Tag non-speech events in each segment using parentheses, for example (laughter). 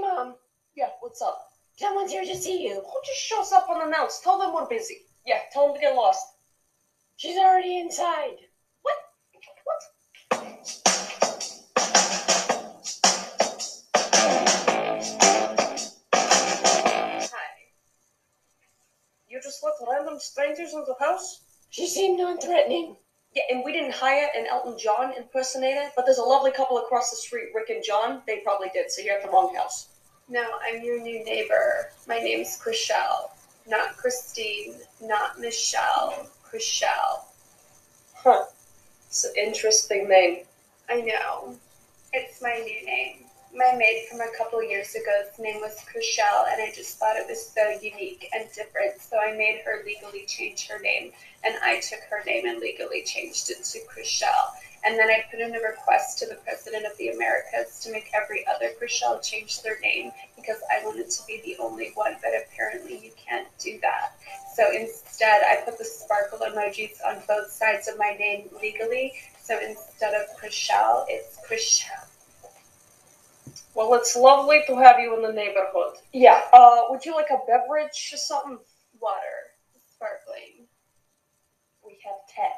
Mom, Yeah, what's up? someone's here to see you. Who just shows up unannounced? Tell them we're busy. Yeah, tell them to get lost. She's already inside. What? What? Hi. You just let random strangers into the house? She seemed non-threatening. Yeah, and we didn't hire an Elton John impersonator, but there's a lovely couple across the street, Rick and John. They probably did, so you're at the wrong house. No, I'm your new neighbor. My name's Krishell. Not Christine, not Michelle. Krishell. Huh. It's an interesting name. I know. It's my new name. My maid from a couple years ago's name was Krishell, and I just thought it was so unique and different, so I made her legally change her name, and I took her name and legally changed it to Krishell. And then I put in a request to the President of the Americas to make every other Krishell change their name because I wanted to be the only one, but apparently you can't do that. So instead, I put the sparkle emojis on both sides of my name legally. So instead of Krishell, it's Krishell. Well, it's lovely to have you in the neighborhood. Yeah. Uh, would you like a beverage or something? Water, sparkling. We have tea.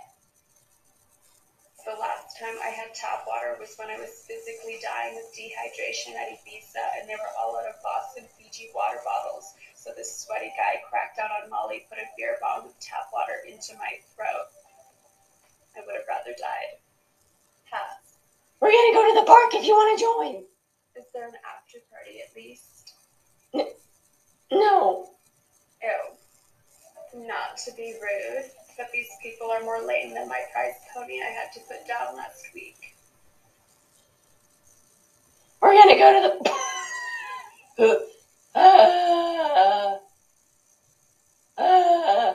The last time I had tap water was when I was physically dying of dehydration at Ibiza, and they were all out of Boston Fiji water bottles. So this sweaty guy cracked out on Molly, put a beer bottle of tap water into my throat. I would have rather died. Pass. We're gonna go to the park if you want to join. Is there an after party at least? No. Ew. Not to be rude, but these people are more lame than my prize pony I had to put down last week. We're gonna go to the. (laughs) Ah. Ah.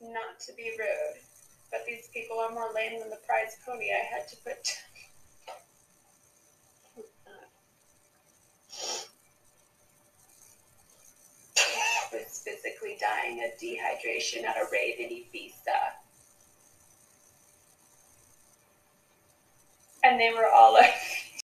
Not to be rude, but these people are more lame than the prize pony I had to put down. was dying of dehydration at a rave in Ibiza. And they were all like,